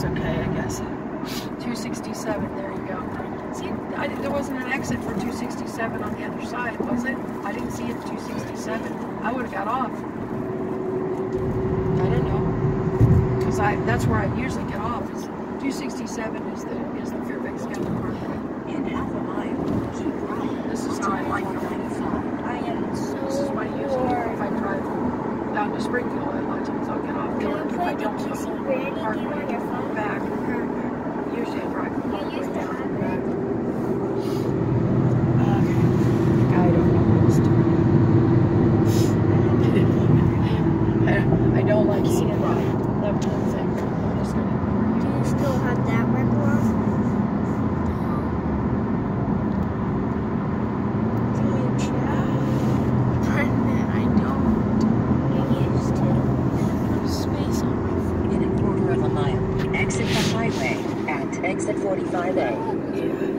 That's okay, I guess. 267, there you go. See, I, there wasn't an exit for 267 on the other side, was it? I didn't see it 267. I would have got off. I don't know. Because I, that's where I usually get off. Is 267 is the is the Fairfax County Parkway. In half a mile, keep right. This is how I Like walk. 95. I am so This is what I usually do if I drive down to Springfield. A lot of I'll get off Can there you if play I the don't Kissing go Granny game Parkway on your phone? back. Usually I drive all the You way used to down have and it. back. Okay. I don't know what it's doing. I, I don't like seeing that, that blue thing. I'm just gonna Do you still have that record on? Can you try? I don't. You used to. There's space on my phone. In a quarter of a mile, exit at 45A. Yeah.